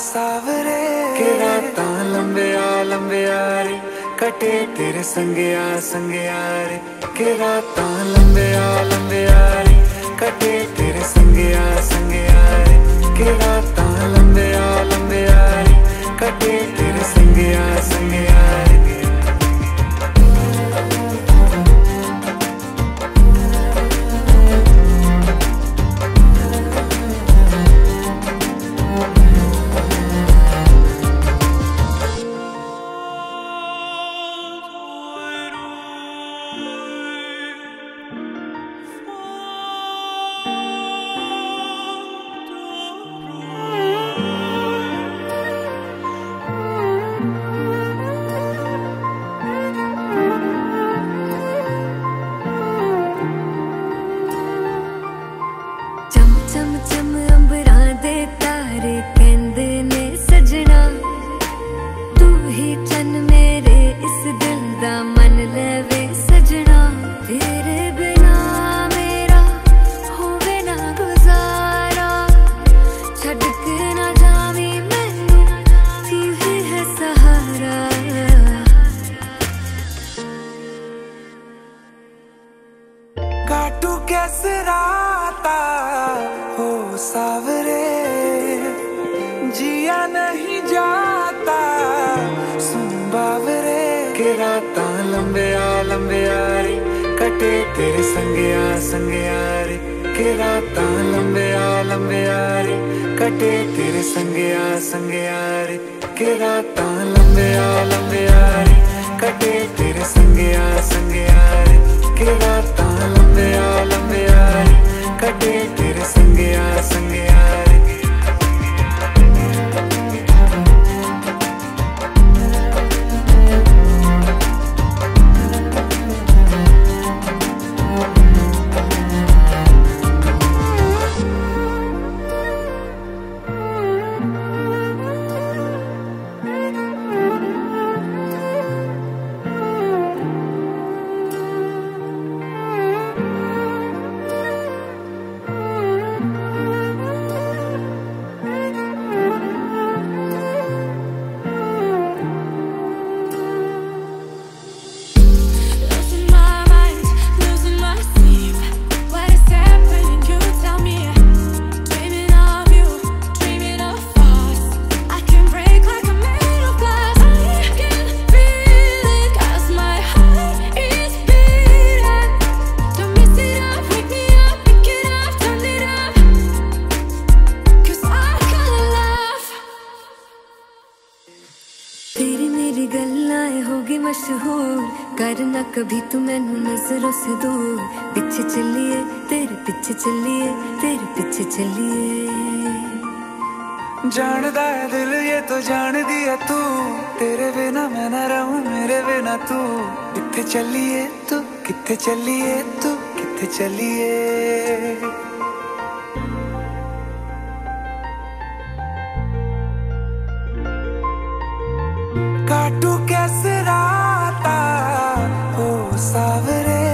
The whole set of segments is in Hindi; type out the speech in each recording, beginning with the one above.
सावरे। के राता लंबे आ लंबे आ रे, कटे तेरे संगे आ संगे आ रे। के राता लंबे आ लंबे आ रे, कटे कटे तेरे संगया संगया रे। के राता लंबे आ लंबे आ रे। कटे तेरे संगया संगया रे। के राता लंबे मशहूर, करना कभी तू मैनू नज़रों से दूर। पीछे चलिए, तेरे पीछे चलिए, तेरे पीछे चलिए। जानदा है दिल, ये तो जान दिया तू। तेरे बिना मैं न रहूँ, मेरे बिना तू। कितने चलिए तू कितने चलिए तू कितने चलिए? काटू कैसे राता हो सावरे,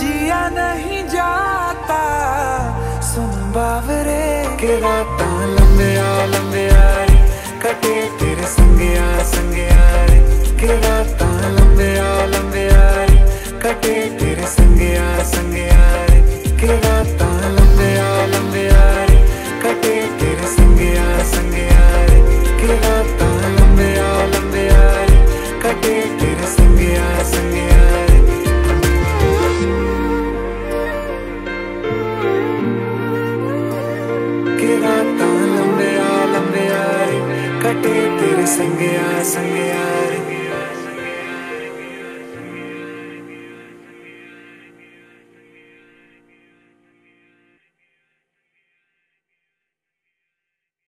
जिया नहीं जाता सुन बावरे। के रात लंबे आ लंबे आई कटे तेरे संगे आ संगे